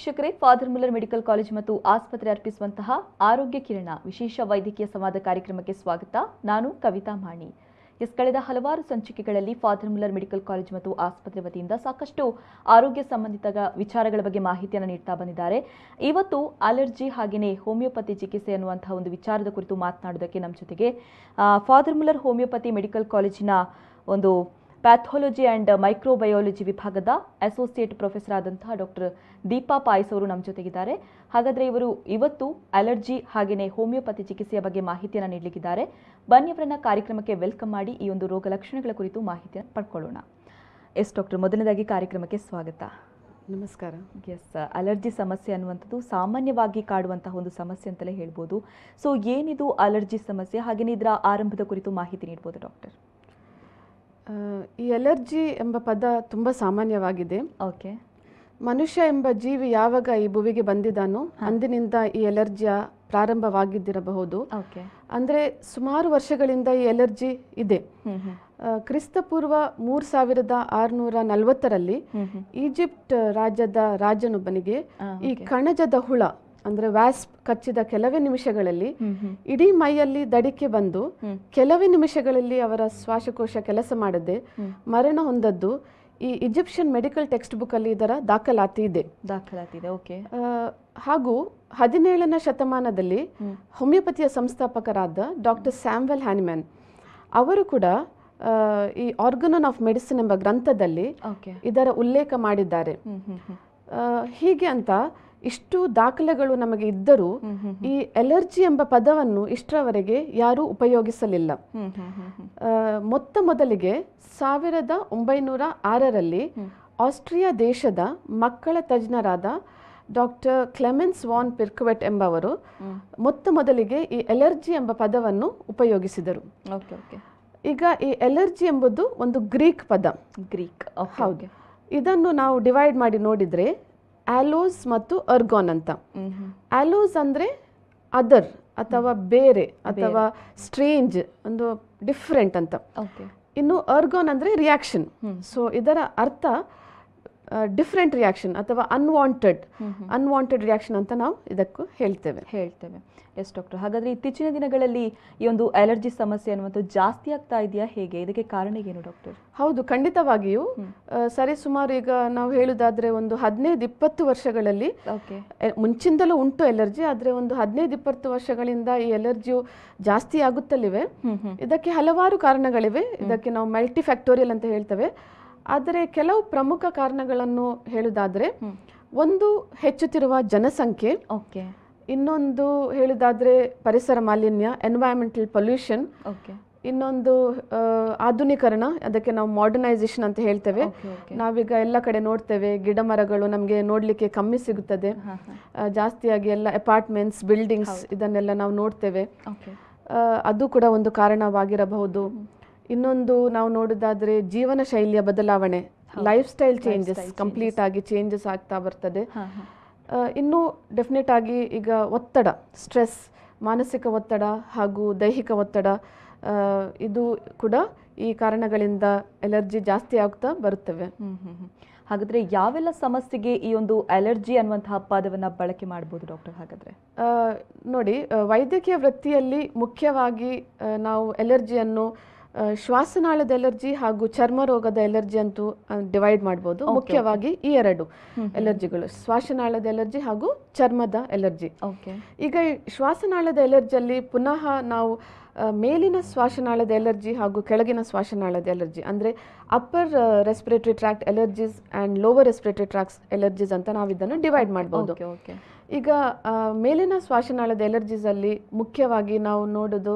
ವೀಕ್ಷಕರೇ father Muller medical college ಮತ್ತು ಆಸ್ಪತ್ರೆ ಅರ್ಪಿಸುವಂತಹ ಆರೋಗ್ಯ ಕಿರಣ ವಿಶೇಷ ವೈದ್ಯಕೀಯ ಸಂವಾದ ಕಾರ್ಯಕ್ರಮಕ್ಕೆ ಸ್ವಾಗತ. ನಾನು ಕವಿತಾ ಮಾಣಿ. ಎಸ್, ಕಳೆದ ಹಲವಾರು ಸಂಚಿಕೆಗಳಲ್ಲಿ ಫಾದರ್ ಮುಲ್ಲರ್ ಮೆಡಿಕಲ್ ಕಾಲೇಜ್ ಮತ್ತು ಆಸ್ಪತ್ರೆ ವತಿಯಿಂದ ಸಾಕಷ್ಟು ಆರೋಗ್ಯ ಸಂಬಂಧಿತ ವಿಚಾರಗಳ ಬಗ್ಗೆ ಮಾಹಿತಿಯನ್ನು ನೀಡ್ತಾ ಬಂದಿದ್ದಾರೆ. ಇವತ್ತು ಅಲರ್ಜಿ ಹಾಗೆಯೇ ಹೋಮಿಯೋಪತಿ ಚಿಕಿತ್ಸೆ ಅನ್ನುವಂತಹ ಒಂದು ವಿಚಾರದ ಕುರಿತು ಮಾತನಾಡೋದಕ್ಕೆ ನಮ್ಮ ಜೊತೆಗೆ ಫಾದರ್ ಮುಲ್ಲರ್ ಹೋಮಿಯೋಪತಿ ಮೆಡಿಕಲ್ ಕಾಲೇಜಿನ ಒಂದು ಪ್ಯಾಥಾಲಜಿ ಆ್ಯಂಡ್ ಮೈಕ್ರೋಬಯಾಲಜಿ ವಿಭಾಗದ ಅಸೋಸಿಯೇಟ್ ಪ್ರೊಫೆಸರ್ ಆದಂತಹ ಡಾಕ್ಟರ್ ದೀಪಾ ಪಾಯಸ್ ಅವರು ನಮ್ಮ ಜೊತೆಗಿದ್ದಾರೆ. ಹಾಗಾದರೆ ಇವರು ಇವತ್ತು ಅಲರ್ಜಿ ಹಾಗೆಯೇ ಹೋಮಿಯೋಪತಿ ಚಿಕಿತ್ಸೆಯ ಬಗ್ಗೆ ಮಾಹಿತಿಯನ್ನು ನೀಡಲಿಕ್ಕಿದ್ದಾರೆ. ಬನ್ನಿ ಅವರನ್ನ ಕಾರ್ಯಕ್ರಮಕ್ಕೆ ವೆಲ್ಕಮ್ ಮಾಡಿ ಈ ಒಂದು ರೋಗ ಲಕ್ಷಣಗಳ ಕುರಿತು ಮಾಹಿತಿಯನ್ನು ಪಡ್ಕೊಳ್ಳೋಣ. ಎಸ್ ಡಾಕ್ಟರ್ ಮೊದಲನೇದಾಗಿ ಕಾರ್ಯಕ್ರಮಕ್ಕೆ ಸ್ವಾಗತ. ನಮಸ್ಕಾರ. ಎಸ್ ಅಲರ್ಜಿ ಸಮಸ್ಯೆ ಅನ್ನುವಂಥದ್ದು ಸಾಮಾನ್ಯವಾಗಿ ಕಾಡುವಂತಹ ಒಂದು ಸಮಸ್ಯೆ ಅಂತಲೇ ಹೇಳ್ಬೋದು. ಸೊ ಏನಿದು ಅಲರ್ಜಿ ಸಮಸ್ಯೆ? ಹಾಗೆಯೇ ಇದರ ಆರಂಭದ ಕುರಿತು ಮಾಹಿತಿ ನೀಡ್ಬೋದು ಡಾಕ್ಟರ್ ಈ ಅಲರ್ಜಿ ಎಂಬ ಪದ ತುಂಬ ಸಾಮಾನ್ಯವಾಗಿದೆ. ಓಕೆ. ಮನುಷ್ಯ ಎಂಬ ಜೀವಿ ಯಾವಾಗ ಈ ಭುವಿಗೆ ಬಂದಿದ್ದಾನೋ ಅಂದಿನಿಂದ ಈ ಅಲರ್ಜಿಯ ಪ್ರಾರಂಭವಾಗಿದ್ದಿರಬಹುದು. ಓಕೆ. ಅಂದರೆ ಸುಮಾರು ವರ್ಷಗಳಿಂದ ಈ ಅಲರ್ಜಿ ಇದೆ. ಕ್ರಿಸ್ತ ಪೂರ್ವ ಮೂರ್ ಕ್ರಿಸ್ತಪೂರ್ವ ಮೂರ್ ಸಾವಿರದ ಆರುನೂರ ನಲವತ್ತರಲ್ಲಿ ಈಜಿಪ್ಟ್ ರಾಜ್ಯದ ರಾಜನೊಬ್ಬನಿಗೆ ಈ ಕಣಜದ ಹುಳ ಅಂದರೆ ವ್ಯಾಸ್ಪ್ ಕಚ್ಚಿದ ಕೆಲವೇ ನಿಮಿಷಗಳಲ್ಲಿ ಇಡೀ ಮೈಯಲ್ಲಿ ದಡಿಕೆ ಬಂದು ಕೆಲವೇ ನಿಮಿಷಗಳಲ್ಲಿ ಅವರ ಶ್ವಾಸಕೋಶ ಕೆಲಸ ಮಾಡದೆ ಮರಣ ಹೊಂದದ್ದು ಈ ಈಜಿಪ್ಷಿಯನ್ ಮೆಡಿಕಲ್ ಟೆಕ್ಸ್ಟ್ ಬುಕ್ ಅಲ್ಲಿ ಇದರ ದಾಖಲಾತಿ ಇದೆ. ದಾಖಲಾತಿ ಇದೆ ಓಕೆ. ಹಾಗೂ ಹದಿನೇಳನೇ ಶತಮಾನದಲ್ಲಿ ಹ್ಮ್. ಹೋಮಿಯೋಪತಿಯ ಸಂಸ್ಥಾಪಕರಾದ ಡಾಕ್ಟರ್ ಸ್ಯಾಮ್ವೆಲ್ ಹ್ಯಾನಿಮ್ಯಾನ್ ಅವರು ಕೂಡ ಈ ಆರ್ಗನನ್ ಆಫ್ ಮೆಡಿಸಿನ್ ಎಂಬ ಗ್ರಂಥದಲ್ಲಿ ಇದರ ಉಲ್ಲೇಖ ಮಾಡಿದ್ದಾರೆ. ಹೀಗೆ ಅಂತ ಇಷ್ಟು ದಾಖಲೆಗಳು ನಮಗೆ ಇದ್ದರೂ ಈ ಎಲರ್ಜಿ ಎಂಬ ಪದವನ್ನು ಇಷ್ಟರವರೆಗೆ ಯಾರೂ ಉಪಯೋಗಿಸಲಿಲ್ಲ. ಮೊತ್ತ ಮೊದಲಿಗೆ ಸಾವಿರದ ಒಂಬೈನೂರ ಆರರಲ್ಲಿ ಆಸ್ಟ್ರಿಯಾ ದೇಶದ ಮಕ್ಕಳ ತಜ್ಞರಾದ ಡಾಕ್ಟರ್ ಕ್ಲೆಮೆನ್ಸ್ ವಾನ್ ಪಿರ್ಕ್ವೆಟ್ ಎಂಬವರು ಮೊತ್ತ ಮೊದಲಿಗೆ ಈ ಎಲರ್ಜಿ ಎಂಬ ಪದವನ್ನು ಉಪಯೋಗಿಸಿದರು. Okay okay. ಈಗ ಈ ಎಲರ್ಜಿ ಎಂಬುದು ಒಂದು ಗ್ರೀಕ್ ಪದ. ಗ್ರೀಕ್. ಹೌದು. ಇದನ್ನು ನಾವು ಡಿವೈಡ್ ಮಾಡಿ ನೋಡಿದರೆ ಆಲೋಸ್ ಮತ್ತು ಅರ್ಗಾನ್ ಅಂತ. ಆಲೋಸ್ ಅಂದರೆ ಅದರ್ ಅಥವಾ ಬೇರೆ ಅಥವಾ ಸ್ಟ್ರೇಂಜ್ ಒಂದು ಡಿಫ್ರೆಂಟ್ ಅಂತ. ಇನ್ನು ಅರ್ಗಾನ್ ಅಂದರೆ ರಿಯಾಕ್ಷನ್. ಸೊ ಇದರ ಅರ್ಥ ಡಿಫ್ರೆಂಟ್ ರಿಯಾಕ್ಷನ್ ಅಥವಾ ಅನ್ವಾಂಟೆಡ್ ಅನ್ವಾಂಟೆಡ್ ರಿಯಾಕ್ಷನ್ ಅಂತ ನಾವು ಇದಕ್ಕೂ ಹೇಳ್ತೇವೆ. ಹೇಳ್ತೇವೆ. ಎಸ್ ಡಾಕ್ಟರ್ ಹಾಗಾದ್ರೆ ಇತ್ತೀಚಿನ ದಿನಗಳಲ್ಲಿ ಈ ಒಂದು ಅಲರ್ಜಿ ಸಮಸ್ಯೆ ಅನ್ನುವಂಥದ್ದು ಜಾಸ್ತಿ ಆಗ್ತಾ ಇದೆಯಾ ಹೇಗೆ? ಇದಕ್ಕೆ ಕಾರಣ ಏನು ಡಾಕ್ಟರ್ ಹೌದು ಖಂಡಿತವಾಗಿಯೂ. ಸರಿ ಸುಮಾರು ಈಗ ನಾವು ಹೇಳುವುದಾದರೆ ಒಂದು ಹದಿನೈದು ಇಪ್ಪತ್ತು ವರ್ಷಗಳಲ್ಲಿ ಓಕೆ ಮುಂಚಿಂದಲೂ ಉಂಟು ಎಲರ್ಜಿ ಆದರೆ ಒಂದು ಹದಿನೈದು ಇಪ್ಪತ್ತು ವರ್ಷಗಳಿಂದ ಈ ಎಲರ್ಜಿಯು ಜಾಸ್ತಿ ಆಗುತ್ತಲಿವೆ. ಇದಕ್ಕೆ ಹಲವಾರು ಕಾರಣಗಳಿವೆ. ಇದಕ್ಕೆ ನಾವು ಮಲ್ಟಿ ಫ್ಯಾಕ್ಟೋರಿಯಲ್ ಅಂತ ಹೇಳ್ತೇವೆ. ಆದರೆ ಕೆಲವು ಪ್ರಮುಖ ಕಾರಣಗಳನ್ನು ಹೇಳುವುದಾದರೆ ಒಂದು ಹೆಚ್ಚುತ್ತಿರುವ ಜನಸಂಖ್ಯೆ ಓಕೆ. ಇನ್ನೊಂದು ಹೇಳುವುದಾದರೆ ಪರಿಸರ ಮಾಲಿನ್ಯ ಎನ್ವೈರನ್ಮೆಂಟಲ್ ಪೊಲ್ಯೂಷನ್ ಓಕೆ. ಇನ್ನೊಂದು ಆಧುನೀಕರಣ ಅದಕ್ಕೆ ನಾವು ಮಾಡರ್ನೈಸೇಷನ್ ಅಂತ ಹೇಳ್ತೇವೆ. ನಾವೀಗ ಎಲ್ಲ ಕಡೆ ನೋಡ್ತೇವೆ ಗಿಡ ಮರಗಳು ನಮಗೆ ನೋಡಲಿಕ್ಕೆ ಕಮ್ಮಿ ಸಿಗುತ್ತದೆ. ಜಾಸ್ತಿಯಾಗಿ ಎಲ್ಲ ಅಪಾರ್ಟ್ಮೆಂಟ್ಸ್ ಬಿಲ್ಡಿಂಗ್ಸ್ ಇದನ್ನೆಲ್ಲ ನಾವು ನೋಡ್ತೇವೆ. ಅದು ಕೂಡ ಒಂದು ಕಾರಣವಾಗಿರಬಹುದು. ಇನ್ನೊಂದು ನಾವು ನೋಡೋದಾದ್ರೆ ಜೀವನ ಶೈಲಿಯ ಬದಲಾವಣೆ. ಲೈಫ್ ಸ್ಟೈಲ್ ಚೇಂಜಸ್ ಕಂಪ್ಲೀಟ್ ಆಗಿ ಚೇಂಜಸ್ ಆಗ್ತಾ ಬರ್ತದೆ. ಇನ್ನು ಡೆಫಿನೆಟ್ ಆಗಿ ಈಗ ಒತ್ತಡ ಸ್ಟ್ರೆಸ್ ಮಾನಸಿಕ ಒತ್ತಡ ಹಾಗೂ ದೈಹಿಕ ಒತ್ತಡ ಇದು ಕೂಡ ಈ ಕಾರಣಗಳಿಂದ ಎಲರ್ಜಿ ಜಾಸ್ತಿ ಆಗ್ತಾ ಬರುತ್ತವೆ. ಹ್ಮ್ ಹ್ಮ್ ಹ್ಮ್. ಹಾಗಾದ್ರೆ ಯಾವೆಲ್ಲ ಸಮಸ್ಯೆಗೆ ಈ ಒಂದು ಅಲರ್ಜಿ ಅನ್ನುವಂತಹ ಪದವನ್ನ ಬಳಕೆ ಮಾಡ್ಬೋದು ಡಾಕ್ಟರ್ ಹಾಗಾದ್ರೆ? ನೋಡಿ ವೈದ್ಯಕೀಯ ವೃತ್ತಿಯಲ್ಲಿ ಮುಖ್ಯವಾಗಿ ನಾವು ಎಲರ್ಜಿಯನ್ನು ಆ, ಶ್ವಾಸನಾಳದ ಎಲರ್ಜಿ ಹಾಗೂ ಚರ್ಮ ರೋಗದ ಎಲರ್ಜಿ ಅಂತೂ ಡಿವೈಡ್ ಮಾಡ್ಬೋದು. ಮುಖ್ಯವಾಗಿ ಈ ಎರಡು ಎಲರ್ಜಿಗಳು ಶ್ವಾಸನಾಳದ ಎಲರ್ಜಿ ಹಾಗೂ ಚರ್ಮದ ಎಲರ್ಜಿ. ಈಗ ಶ್ವಾಸನಾಳದ ಎಲರ್ಜಿಯಲ್ಲಿ ಪುನಃ ನಾವು ಮೇಲಿನ ಶ್ವಾಸನಾಳದ ಎಲರ್ಜಿ ಹಾಗೂ ಕೆಳಗಿನ ಶ್ವಾಸನಾಳದ ಎಲರ್ಜಿ ಅಂದರೆ upper respiratory tract allergies and lower respiratory tracts allergies ಅಂತ ನಾವು ಇದನ್ನು ಡಿವೈಡ್ ಮಾಡ್ಬೋದು ಈಗ ಮೇಲಿನ ಶ್ವಾಸನಾಳದ ಎಲರ್ಜೀಸಲ್ಲಿ ಮುಖ್ಯವಾಗಿ ನಾವು ನೋಡೋದು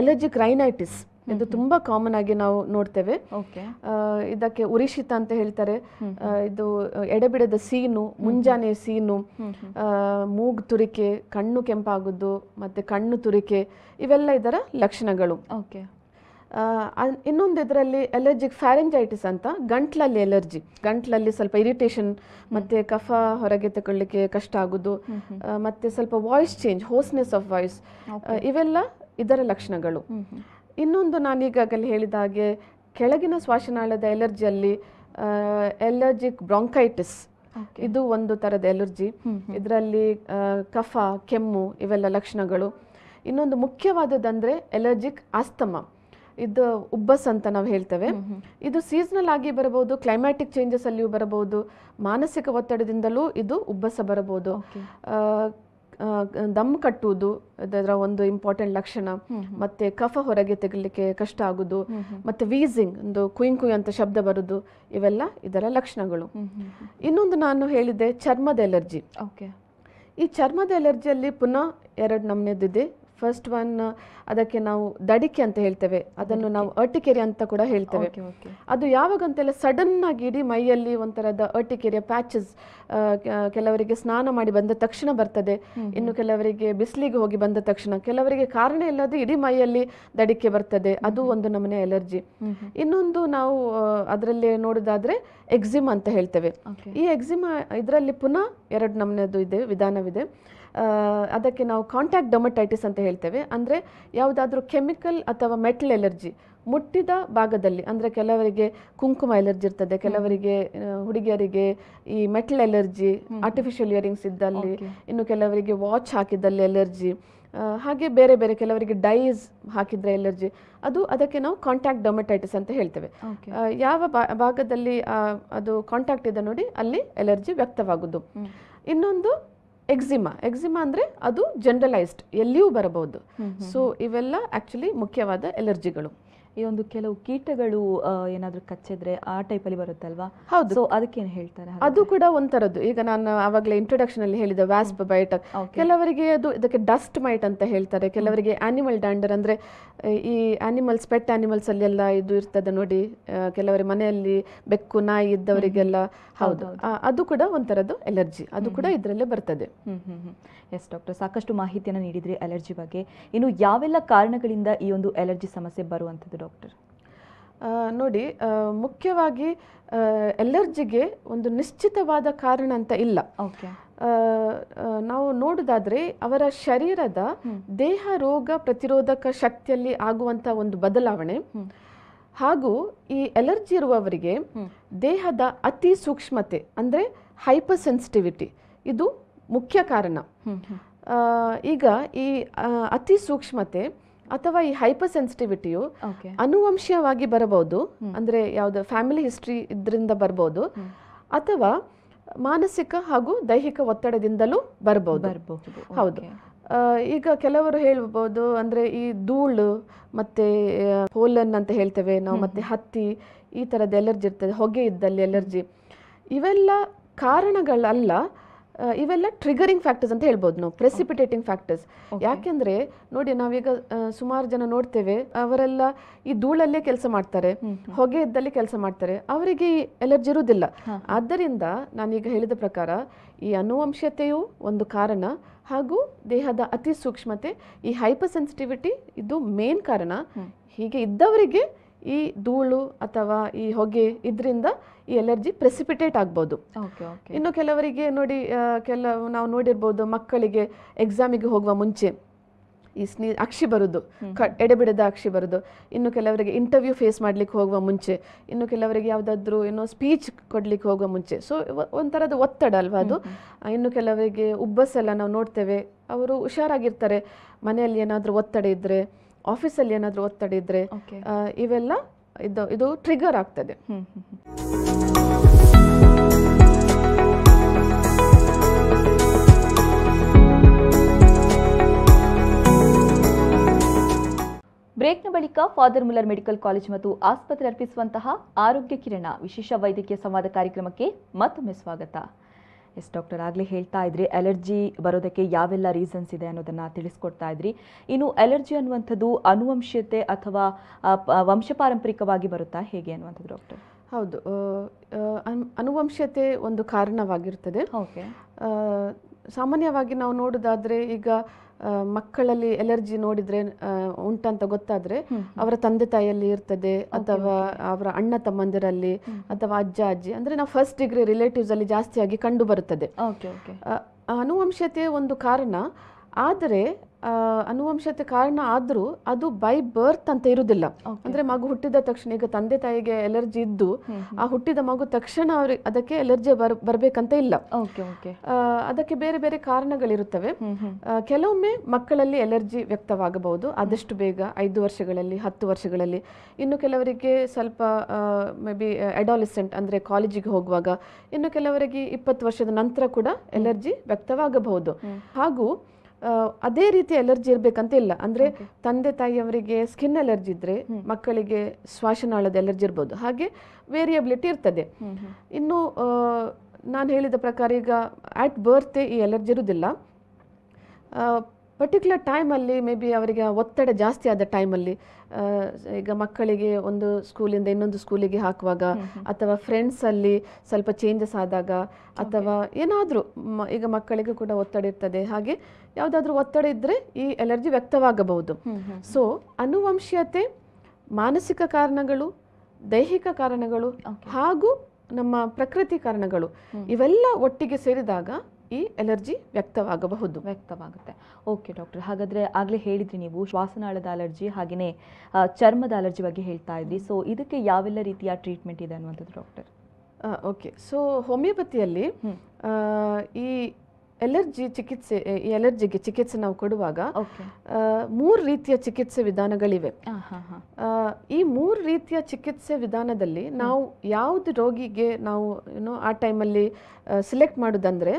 ಎಲರ್ಜಿಕ್ ರೈನೈಟಿಸ್ ಇದು ತುಂಬಾ ಕಾಮನ್ ಆಗಿ ನಾವು ನೋಡ್ತೇವೆ. ಓಕೆ. ಇದಕ್ಕೆ ಉರಿಶಿತ ಅಂತ ಹೇಳ್ತಾರೆ. ಇದು ಎಡೆಬಿಡದ ಸೀನು ಮುಂಜಾನೆ ಸೀನು ಮೂಗ್ ತುರಿಕೆ ಕಣ್ಣು ಕೆಂಪಾಗುದು ಮತ್ತೆ ಕಣ್ಣು ತುರಿಕೆ ಇವೆಲ್ಲ ಇದರ ಲಕ್ಷಣಗಳು. ಇನ್ನೊಂದು ಇದರಲ್ಲಿ ಅಲರ್ಜಿಕ್ ಫ್ಯಾರೆಂಜೈಟಿಸ್ ಅಂತ ಗಂಟ್ಲಲ್ಲಿ ಎಲರ್ಜಿ ಗಂಟ್ಲಲ್ಲಿ ಸ್ವಲ್ಪ ಇರಿಟೇಷನ್ ಮತ್ತೆ ಕಫ ಹೊರಗೆ ತಗೊಳ್ಳಿಕ್ಕೆ ಕಷ್ಟ ಆಗುದು ಮತ್ತೆ ಸ್ವಲ್ಪ voice change hoarseness of voice ಇವೆಲ್ಲ ಇದರ ಲಕ್ಷಣಗಳು. ಇನ್ನೊಂದು ನಾನು ಈಗಾಗಲೇ ಹೇಳಿದ ಹಾಗೆ ಕೆಳಗಿನ ಶ್ವಾಸನಾಳದ ಎಲರ್ಜಿಯಲ್ಲಿ ಎಲರ್ಜಿಕ್ ಬ್ರಾಂಕೈಟಿಸ್. ಇದು ಒಂದು ಥರದ ಎಲರ್ಜಿ. ಇದರಲ್ಲಿ ಕಫ ಕೆಮ್ಮು ಇವೆಲ್ಲ ಲಕ್ಷಣಗಳು. ಇನ್ನೊಂದು ಮುಖ್ಯವಾದದ್ದಂದರೆ ಎಲರ್ಜಿಕ್ ಆಸ್ತಮ. ಇದು ಉಬ್ಬಸ್ ಅಂತ ನಾವು ಹೇಳ್ತೇವೆ. ಇದು ಸೀಸನಲ್ ಆಗಿ ಬರಬಹುದು ಕ್ಲೈಮ್ಯಾಟಿಕ್ ಚೇಂಜಸ್ ಅಲ್ಲಿಯೂ ಬರಬಹುದು ಮಾನಸಿಕ ಒತ್ತಡದಿಂದಲೂ ಇದು ಉಬ್ಬಸ ಬರಬಹುದು. ದಮ್ ಕಟ್ಟುವುದು ಅದರ ಒಂದು ಇಂಪಾರ್ಟೆಂಟ್ ಲಕ್ಷಣ. ಮತ್ತೆ ಕಫ ಹೊರಗೆ ತೆಗಲಿಕ್ಕೆ ಕಷ್ಟ ಆಗುದು ಮತ್ತೆ ವೀಸಿಂಗ್ ಒಂದು ಕುಯಿಂಗ್ ಕುಯ್ ಅಂತ ಶಬ್ದ ಬರುದು ಇವೆಲ್ಲ ಇದರ ಲಕ್ಷಣಗಳು. ಇನ್ನೊಂದು ನಾನು ಹೇಳಿದೆ ಚರ್ಮದ ಎಲರ್ಜಿ ಓಕೆ ಈ ಚರ್ಮದ ಎಲರ್ಜಿಯಲ್ಲಿ ಪುನಃ ಎರಡು ನಮೂನೆದಿದೆ ಫಸ್ಟ್ ಒನ್ ಅದಕ್ಕೆ ನಾವು ದಡಿಕೆ ಅಂತ ಹೇಳ್ತೇವೆ. ಅದನ್ನು ನಾವು ಅಟಿಕೆರೆ ಅಂತ ಕೂಡ ಹೇಳ್ತೇವೆ. ಅದು ಯಾವಾಗ ಅಂತೆಲ್ಲ ಸಡನ್ ಆಗಿ ಇಡೀ ಮೈಯಲ್ಲಿ ಒಂಥರದ ಅಟಿಕೆರೆ ಪ್ಯಾಚಸ್ ಕೆಲವರಿಗೆ ಸ್ನಾನ ಮಾಡಿ ಬಂದ ತಕ್ಷಣ ಬರ್ತದೆ. ಇನ್ನು ಕೆಲವರಿಗೆ ಬಿಸಿಲಿಗೆ ಹೋಗಿ ಬಂದ ತಕ್ಷಣ ಕೆಲವರಿಗೆ ಕಾರಣ ಇಲ್ಲದೆ ಇಡೀ ಮೈಯಲ್ಲಿ ದಡಿಕೆ ಬರ್ತದೆ. ಅದು ಒಂದು ನಮೂನೆ ಅಲರ್ಜಿ ಇನ್ನೊಂದು ನಾವು ಅದರಲ್ಲಿ ನೋಡೋದಾದ್ರೆ ಎಕ್ಸಿಮ್ ಅಂತ ಹೇಳ್ತೇವೆ. ಈ ಎಕ್ಸಿಮಾ ಇದರಲ್ಲಿ ಪುನಃ ಎರಡು ನಮೂನೆದು ಇದೆ ವಿಧಾನವಿದೆ. ಅದಕ್ಕೆ ನಾವು ಕಾಂಟ್ಯಾಕ್ಟ್ ಡೊಮಟೈಟಿಸ್ ಅಂತ ಹೇಳ್ತೇವೆ. ಅಂದರೆ ಯಾವುದಾದ್ರೂ ಕೆಮಿಕಲ್ ಅಥವಾ ಮೆಟಲ್ ಎಲರ್ಜಿ ಮುಟ್ಟಿದ ಭಾಗದಲ್ಲಿ ಅಂದರೆ ಕೆಲವರಿಗೆ ಕುಂಕುಮ ಎಲರ್ಜಿ ಇರ್ತದೆ ಕೆಲವರಿಗೆ ಹುಡುಗಿಯರಿಗೆ ಈ ಮೆಟಲ್ ಎಲರ್ಜಿ ಆರ್ಟಿಫಿಷಿಯಲ್ ಇಯರಿಂಗ್ಸ್ ಇದ್ದಲ್ಲಿ ಇನ್ನು ಕೆಲವರಿಗೆ ವಾಚ್ ಹಾಕಿದ್ದಲ್ಲಿ ಎಲರ್ಜಿ ಹಾಗೆ ಬೇರೆ ಬೇರೆ ಕೆಲವರಿಗೆ ಡೈಸ್ ಹಾಕಿದ್ರೆ ಎಲರ್ಜಿ ಅದು ಅದಕ್ಕೆ ನಾವು ಕಾಂಟ್ಯಾಕ್ಟ್ ಡೊಮೆಟೈಟಿಸ್ ಅಂತ ಹೇಳ್ತೇವೆ. ಯಾವ ಭಾಗದಲ್ಲಿ ಅದು ಕಾಂಟ್ಯಾಕ್ಟ್ ಇದೆ ನೋಡಿ ಅಲ್ಲಿ ಎಲರ್ಜಿ ವ್ಯಕ್ತವಾಗುವುದು ಇನ್ನೊಂದು ಎಕ್ಸಿಮಾ ಎಕ್ಸಿಮಾ ಅಂದರೆ ಅದು ಜನರಲೈಸ್ಡ್ ಎಲ್ಲಿಯೂ ಬರಬಹುದು. ಸೊ ಇವೆಲ್ಲ ಆಕ್ಚುಲಿ ಮುಖ್ಯವಾದ ಎಲರ್ಜಿಗಳು ಈ ಒಂದು ಕೆಲವು ಕೀಟಗಳು ಏನಾದರೂ ಕಚ್ಚಿದ್ರೆ ಆ ಟೈಪಲ್ಲಿ ಬರುತ್ತಲ್ವಾ? ಹೌದು. ಸೊ ಅದಕ್ಕೇನು ಹೇಳ್ತಾರೆ ಅದು ಕೂಡ ಒಂಥರದ್ದು. ಈಗ ನಾನು ಆವಾಗಲೇ ಇಂಟ್ರೊಡಕ್ಷನ್ ಅಲ್ಲಿ ಹೇಳಿದ ವ್ಯಾಸ್ಪ್ ಬೈಟ್. ಕೆಲವರಿಗೆ ಅದು ಇದಕ್ಕೆ ಡಸ್ಟ್ ಮೈಟ್ ಅಂತ ಹೇಳ್ತಾರೆ. ಕೆಲವರಿಗೆ ಆನಿಮಲ್ ಡ್ಯಾಂಡರ್ ಅಂದ್ರೆ ಈ ಆನಿಮಲ್ಸ್ ಪೆಟ್ ಆನಿಮಲ್ಸ್ ಅಲ್ಲಿ ಎಲ್ಲ ಇದು ಇರ್ತದೆ ನೋಡಿ. ಕೆಲವರಿಗೆ ಕೆಲವರ ಮನೆಯಲ್ಲಿ ಬೆಕ್ಕು ನಾಯಿ ಇದ್ದವರಿಗೆಲ್ಲ ಹೌದು. ಅದು ಕೂಡ ಒಂಥರದ್ದು ಎಲರ್ಜಿ ಅದು ಕೂಡ ಇದರಲ್ಲೇ ಬರ್ತದೆ. ಎಸ್ ಡಾಕ್ಟರ್ ಸಾಕಷ್ಟು ಮಾಹಿತಿಯನ್ನು ನೀಡಿದ್ರಿ ಅಲರ್ಜಿ ಬಗ್ಗೆ. ಇನ್ನು ಯಾವೆಲ್ಲ ಕಾರಣಗಳಿಂದ ಈ ಒಂದು ಅಲರ್ಜಿ ಸಮಸ್ಯೆ ಬರುವಂಥದ್ದು ಡಾಕ್ಟರ್? ನೋಡಿ ಮುಖ್ಯವಾಗಿ ಎಲರ್ಜಿಗೆ ಒಂದು ನಿಶ್ಚಿತವಾದ ಕಾರಣ ಅಂತ ಇಲ್ಲ. ನಾವು ನೋಡುದಾದ್ರೆ ಅವರ ಶರೀರದ ದೇಹ ರೋಗ ಪ್ರತಿರೋಧಕ ಶಕ್ತಿಯಲ್ಲಿ ಆಗುವಂತ ಒಂದು ಬದಲಾವಣೆ. ಹಾಗೂ ಈ ಎಲರ್ಜಿ ಇರುವವರಿಗೆ ದೇಹದ ಅತಿ ಸೂಕ್ಷ್ಮತೆ ಅಂದ್ರೆ ಹೈಪರ್ ಸೆನ್ಸಿಟಿವಿಟಿ ಇದು ಮುಖ್ಯ ಕಾರಣ. ಈಗ ಈ ಅತಿ ಸೂಕ್ಷ್ಮತೆ ಅಥವಾ ಈ ಹೈಪರ್ ಸೆನ್ಸಿಟಿವಿಟಿಯು ಅನುವಂಶೀಯವಾಗಿ ಬರಬಹುದು ಅಂದ್ರೆ ಯಾವ್ದು ಫ್ಯಾಮಿಲಿ ಹಿಸ್ಟ್ರಿ ಇದರಿಂದ ಬರಬಹುದು ಅಥವಾ ಮಾನಸಿಕ ಹಾಗೂ ದೈಹಿಕ ಒತ್ತಡದಿಂದಲೂ ಬರಬಹುದು. ಹೌದು. ಈಗ ಕೆಲವರು ಹೇಳಬಹುದು ಅಂದ್ರೆ ಈ ಧೂಳು ಮತ್ತೆ ಹೋಲನ್ ಅಂತ ಹೇಳ್ತೇವೆ ನಾವು ಮತ್ತೆ ಹತ್ತಿ ಈ ತರದ ಎಲರ್ಜಿ ಇರ್ತದೆ ಹೊಗೆ ಇದ್ದಲ್ಲಿ ಎಲರ್ಜಿ ಇವೆಲ್ಲ ಕಾರಣಗಳಲ್ಲ ಇವೆಲ್ಲ ಟ್ರಿಗರಿಂಗ್ ಫ್ಯಾಕ್ಟರ್ಸ್ ಅಂತ ಹೇಳ್ಬೋದು ನಾವು ಪ್ರೆಸಿಪಿಟೇಟಿಂಗ್ ಫ್ಯಾಕ್ಟರ್ಸ್ ಯಾಕೆಂದ್ರೆ ನೋಡಿ ನಾವೀಗ ಸುಮಾರು ಜನ ನೋಡ್ತೇವೆ ಅವರೆಲ್ಲ ಈ ಧೂಳಲ್ಲೇ ಕೆಲಸ ಮಾಡ್ತಾರೆ ಹೊಗೆ ಇದ್ದಲ್ಲಿ ಕೆಲಸ ಮಾಡ್ತಾರೆ ಅವರಿಗೆ ಈ ಎಲರ್ಜಿ ಇರುವುದಿಲ್ಲ. ಆದ್ದರಿಂದ ನಾನೀಗ ಹೇಳಿದ ಪ್ರಕಾರ ಈ ಅನುವಂಶತೆಯು ಒಂದು ಕಾರಣ ಹಾಗೂ ದೇಹದ ಅತಿ ಸೂಕ್ಷ್ಮತೆ ಈ ಹೈಪರ್ ಸೆನ್ಸಿಟಿವಿಟಿ ಇದು ಮೇನ್ ಕಾರಣ. ಹೀಗೆ ಇದ್ದವರಿಗೆ ಈ ಧೂಳು ಅಥವಾ ಈ ಹೊಗೆ ಇದರಿಂದ ಈ ಎಲರ್ಜಿ ಪ್ರೆಸಿಪಿಟೇಟ್ ಆಗ್ಬೋದು. ಓಕೆ ಓಕೆ ಇನ್ನು ಕೆಲವರಿಗೆ ನೋಡಿ ಕೆಲವು ನಾವು ನೋಡಿರ್ಬೋದು ಮಕ್ಕಳಿಗೆ ಎಕ್ಸಾಮಿಗೆ ಹೋಗುವ ಮುಂಚೆ ಈ ಸ್ನಿ ಅಕ್ಷಿ ಬರೋದು ಕ ಎಡೆಬಿಡದ ಅಕ್ಷಿ ಬರೋದು. ಇನ್ನು ಕೆಲವರಿಗೆ ಇಂಟರ್ವ್ಯೂ ಫೇಸ್ ಮಾಡ್ಲಿಕ್ಕೆ ಹೋಗುವ ಮುಂಚೆ ಇನ್ನು ಕೆಲವರಿಗೆ ಯಾವುದಾದ್ರೂ ಏನೋ ಸ್ಪೀಚ್ ಕೊಡಲಿಕ್ಕೆ ಹೋಗುವ ಮುಂಚೆ. ಸೊ ಒಂಥರದ ಒತ್ತಡ ಅಲ್ವಾ ಅದು? ಇನ್ನು ಕೆಲವರಿಗೆ ಉಬ್ಬಸ್ ಎಲ್ಲ ನಾವು ನೋಡ್ತೇವೆ. ಅವರು ಹುಷಾರಾಗಿರ್ತಾರೆ. ಮನೆಯಲ್ಲಿ ಏನಾದರೂ ಒತ್ತಡ ಇದ್ರೆ ಆಫೀಸಲ್ಲಿ ಏನಾದರೂ ಒತ್ತಡ ಇದ್ರೆ ಓಕೆ ಇವೆಲ್ಲ ಇದು ಇದು ಟ್ರಿಗರ್ ಆಗ್ತದೆ. ಬ್ರೇಕ್ನ ಬಳಿಕ ಫಾದರ್ ಮುಲ್ಲರ್ ಮೆಡಿಕಲ್ ಕಾಲೇಜ್ ಮತ್ತು ಆಸ್ಪತ್ರೆ ಅರ್ಪಿಸುವಂತಹ ಆರೋಗ್ಯ ಕಿರಣ ವಿಶೇಷ ವೈದ್ಯಕೀಯ ಸಂವಾದ ಕಾರ್ಯಕ್ರಮಕ್ಕೆ ಮತ್ತೊಮ್ಮೆ ಸ್ವಾಗತ. ಎಸ್ ಡಾಕ್ಟರ್ ಆಗಲೇ ಹೇಳ್ತಾ ಇದ್ರಿ ಅಲರ್ಜಿ ಬರೋದಕ್ಕೆ ಯಾವೆಲ್ಲ ರೀಸನ್ಸ್ ಇದೆ ಅನ್ನೋದನ್ನ ತಿಳಿಸ್ಕೊಡ್ತಾ ಇದ್ರಿ. ಇನ್ನು ಅಲರ್ಜಿ ಅನ್ನುವಂಥದ್ದು ಅನುವಂಶೀಯತೆ ಅಥವಾ ವಂಶಪಾರಂಪರಿಕವಾಗಿ ಬರುತ್ತಾ? ಹೇಗೆ ಅನ್ನುವಂಥದ್ದು ಡಾಕ್ಟರ್? ಹೌದು ಅನುವಂಶೀಯತೆ ಒಂದು ಕಾರಣವಾಗಿರ್ತದೆ. ಓಕೆ. ಸಾಮಾನ್ಯವಾಗಿ ನಾವು ನೋಡೋದಾದ್ರೆ ಈಗ ಮಕ್ಕಳಲ್ಲಿ ಎಲರ್ಜಿ ನೋಡಿದ್ರೆ ಉಂಟಂತ ಗೊತ್ತಾದ್ರೆ ಅವರ ತಂದೆ ತಾಯಿಯಲ್ಲಿ ಇರ್ತದೆ ಅಥವಾ ಅವರ ಅಣ್ಣ ತಮ್ಮಂದಿರಲ್ಲಿ ಅಥವಾ ಅಜ್ಜ ಅಜ್ಜಿ ಅಂದ್ರೆ ನಾವು ಫಸ್ಟ್ ಡಿಗ್ರಿ ರಿಲೇಟಿವ್ಸ್ ಅಲ್ಲಿ ಜಾಸ್ತಿಯಾಗಿ ಕಂಡು ಬರುತ್ತದೆ. ಓಕೆ ಓಕೆ ಆ, ಅನುವಂಶತೆ ಒಂದು ಕಾರಣ. ಆದರೆ ಅನುವಂಶತೆ ಕಾರಣ ಆದರೂ ಅದು ಬೈ ಬರ್ತ್ ಅಂತ ಇರುವುದಿಲ್ಲ ಅಂದ್ರೆ ಮಗು ಹುಟ್ಟಿದ ತಕ್ಷಣ ಈಗ ತಂದೆ ತಾಯಿಗೆ ಎಲರ್ಜಿ ಇದ್ದು ಆ ಹುಟ್ಟಿದ ಮಗು ತಕ್ಷಣ ಅವ್ರಿಗೆ ಅದಕ್ಕೆ ಎಲರ್ಜಿ ಬರ್ ಬರ್ಬೇಕಂತ ಇಲ್ಲ. ಅದಕ್ಕೆ ಬೇರೆ ಬೇರೆ ಕಾರಣಗಳಿರುತ್ತವೆ. ಕೆಲವೊಮ್ಮೆ ಮಕ್ಕಳಲ್ಲಿ ಎಲರ್ಜಿ ವ್ಯಕ್ತವಾಗಬಹುದು. ಆದಷ್ಟು ಬೇಗ ಐದು ವರ್ಷಗಳಲ್ಲಿ ಹತ್ತು ವರ್ಷಗಳಲ್ಲಿ. ಇನ್ನು ಕೆಲವರಿಗೆ ಸ್ವಲ್ಪ ಮೇ ಬಿ ಅಡಾಲಿಸೆಂಟ್ ಅಂದ್ರೆ ಕಾಲೇಜಿಗೆ ಹೋಗುವಾಗ ಇನ್ನು ಕೆಲವರಿಗೆ ಇಪ್ಪತ್ತು ವರ್ಷದ ನಂತರ ಕೂಡ ಎಲರ್ಜಿ ವ್ಯಕ್ತವಾಗಬಹುದು. ಹಾಗೂ ಅದೇ ರೀತಿ ಅಲರ್ಜಿ ಇರಬೇಕಂತ ಇಲ್ಲ. ಅಂದರೆ. ತಂದೆ ತಾಯಿಯವರಿಗೆ ಸ್ಕಿನ್ ಅಲರ್ಜಿ ಇದ್ದರೆ ಮಕ್ಕಳಿಗೆ ಶ್ವಾಸನಾಳದ ಅಲರ್ಜಿ ಇರ್ಬೋದು. ಹಾಗೆ ವೇರಿಯಬಿಲಿಟಿ ಇರ್ತದೆ. ಇನ್ನು ನಾನು ಹೇಳಿದ ಪ್ರಕಾರ ಈಗ ಆಟ್ ಬರ್ತೆ ಈ ಅಲರ್ಜಿ ಇರುವುದಿಲ್ಲ ಪರ್ಟಿಕ್ಯುಲರ್ ಟೈಮಲ್ಲಿ ಮೇ ಬಿ ಅವರಿಗೆ ಒತ್ತಡ ಜಾಸ್ತಿ ಆದ ಟೈಮಲ್ಲಿ ಈಗ ಮಕ್ಕಳಿಗೆ ಒಂದು ಸ್ಕೂಲಿಂದ ಇನ್ನೊಂದು ಸ್ಕೂಲಿಗೆ ಹಾಕುವಾಗ ಅಥವಾ ಫ್ರೆಂಡ್ಸಲ್ಲಿ ಸ್ವಲ್ಪ ಚೇಂಜಸ್ ಆದಾಗ ಅಥವಾ ಏನಾದರೂ ಈಗ ಮಕ್ಕಳಿಗೆ ಕೂಡ ಒತ್ತಡ ಇರ್ತದೆ. ಹಾಗೆ ಯಾವುದಾದ್ರೂ ಒತ್ತಡ ಇದ್ದರೆ ಈ ಎಲರ್ಜಿ ವ್ಯಕ್ತವಾಗಬಹುದು. ಸೊ ಅನುವಂಶೀಯತೆ ಮಾನಸಿಕ ಕಾರಣಗಳು ದೈಹಿಕ ಕಾರಣಗಳು ಹಾಗೂ ನಮ್ಮ ಪ್ರಕೃತಿ ಕಾರಣಗಳು ಇವೆಲ್ಲ ಒಟ್ಟಿಗೆ ಸೇರಿದಾಗ ಈ ಎಲರ್ಜಿ ವ್ಯಕ್ತವಾಗಬಹುದು. ವ್ಯಕ್ತವಾಗುತ್ತೆ. ಓಕೆ ಡಾಕ್ಟರ್ ಹಾಗಾದ್ರೆ ಆಗಲೇ ಹೇಳಿದ್ರಿ ನೀವು ಶ್ವಾಸನಾಳದ ಅಲರ್ಜಿ ಹಾಗೆಯೇ ಚರ್ಮದ ಅಲರ್ಜಿ ಬಗ್ಗೆ ಹೇಳ್ತಾ ಇದ್ರಿ. ಸೊ ಇದಕ್ಕೆ ಯಾವೆಲ್ಲ ರೀತಿಯ ಟ್ರೀಟ್ಮೆಂಟ್ ಇದೆ ಅನ್ನುವಂಥದ್ದು ಡಾಕ್ಟರ್ ಓಕೆ ಸೊ ಹೋಮಿಯೋಪತಿಯಲ್ಲಿ ಈ ಎಲರ್ಜಿ ಚಿಕಿತ್ಸೆ ಎಲರ್ಜಿಗೆ ಚಿಕಿತ್ಸೆ ನಾವು ಕೊಡುವಾಗ ಮೂರು ರೀತಿಯ ಚಿಕಿತ್ಸೆ ವಿಧಾನಗಳಿವೆ. ಈ ಮೂರು ರೀತಿಯ ಚಿಕಿತ್ಸೆ ವಿಧಾನದಲ್ಲಿ ನಾವು ಯಾವ್ದು ರೋಗಿಗೆ ನಾವು ಏನೋ ಆ ಟೈಮಲ್ಲಿ ಸಿಲೆಕ್ಟ್ ಮಾಡೋದಂದ್ರೆ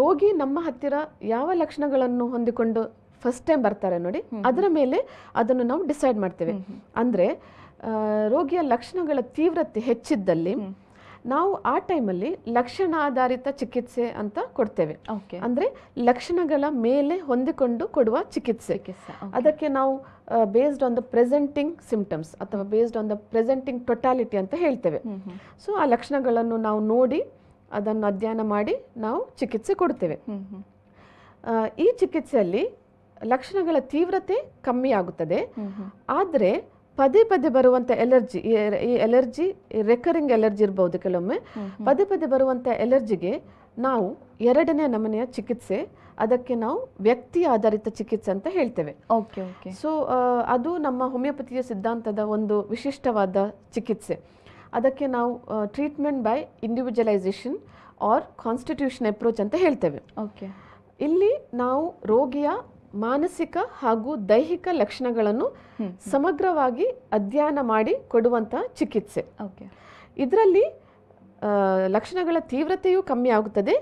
ರೋಗಿ ನಮ್ಮ ಹತ್ತಿರ ಯಾವ ಲಕ್ಷಣಗಳನ್ನು ಹೊಂದಿಕೊಂಡು ಫಸ್ಟ್ ಟೈಮ್ ಬರ್ತಾರೆ ನೋಡಿ ಅದರ ಮೇಲೆ ಅದನ್ನು ನಾವು ಡಿಸೈಡ್ ಮಾಡ್ತೇವೆ. ಅಂದ್ರೆ ರೋಗಿಯ ಲಕ್ಷಣಗಳ ತೀವ್ರತೆ ಹೆಚ್ಚಿದ್ದಲ್ಲಿ ನಾವು ಆ ಟೈಮಲ್ಲಿ ಲಕ್ಷಣ ಆಧಾರಿತ ಚಿಕಿತ್ಸೆ ಅಂತ ಕೊಡ್ತೇವೆ. ಅಂದರೆ ಲಕ್ಷಣಗಳ ಮೇಲೆ ಹೊಂದಿಕೊಂಡು ಕೊಡುವ ಚಿಕಿತ್ಸೆ. ಅದಕ್ಕೆ ನಾವು based on the presenting symptoms ಅಥವಾ based on the presenting totality ಅಂತ ಹೇಳ್ತೇವೆ. ಸೊ ಆ ಲಕ್ಷಣಗಳನ್ನು ನಾವು ನೋಡಿ ಅದನ್ನು ಅಧ್ಯಯನ ಮಾಡಿ ನಾವು ಚಿಕಿತ್ಸೆ ಕೊಡ್ತೇವೆ. ಈ ಚಿಕಿತ್ಸೆಯಲ್ಲಿ ಲಕ್ಷಣಗಳ ತೀವ್ರತೆ ಕಮ್ಮಿ ಆಗುತ್ತದೆ. ಆದರೆ ಪದೇ ಪದೇ ಬರುವಂತ ಎಲರ್ಜಿ ಈ ಎಲರ್ಜಿ ರೆಕರಿಂಗ್ ಎಲರ್ಜಿ ಇರಬಹುದು ಕೆಲವೊಮ್ಮೆ. ಪದೇ ಪದೇ ಬರುವಂತ ಎಲರ್ಜಿಗೆ ನಾವು ಎರಡನೇ ನಮೂನೆಯ ಚಿಕಿತ್ಸೆ ಅದಕ್ಕೆ ನಾವು ವ್ಯಕ್ತಿ ಆಧಾರಿತ ಚಿಕಿತ್ಸೆ ಅಂತ ಹೇಳ್ತೇವೆ. ಓಕೆ ಓಕೆ ಸೊ ಅದು ನಮ್ಮ ಹೋಮಿಯೋಪತಿಯ ಸಿದ್ಧಾಂತದ ಒಂದು ವಿಶಿಷ್ಟವಾದ ಚಿಕಿತ್ಸೆ. ಅದಕ್ಕೆ ನಾವು treatment by individualisation or constitution approach ಅಂತ ಹೇಳ್ತೇವೆ. ಓಕೆ ಇಲ್ಲಿ ನಾವು ರೋಗಿಯ ಮಾನಸಿಕ ಹಾಗೂ ದೈಹಿಕ ಲಕ್ಷಣಗಳನ್ನು ಸಮಗ್ರವಾಗಿ ಅಧ್ಯಯನ ಮಾಡಿ ಕೊಡುವಂತಹ ಚಿಕಿತ್ಸೆ. ಓಕೆ. ಇದರಲ್ಲಿ ಲಕ್ಷಣಗಳ ತೀವ್ರತೆಯು ಕಮ್ಮಿ ಆಗುತ್ತದೆ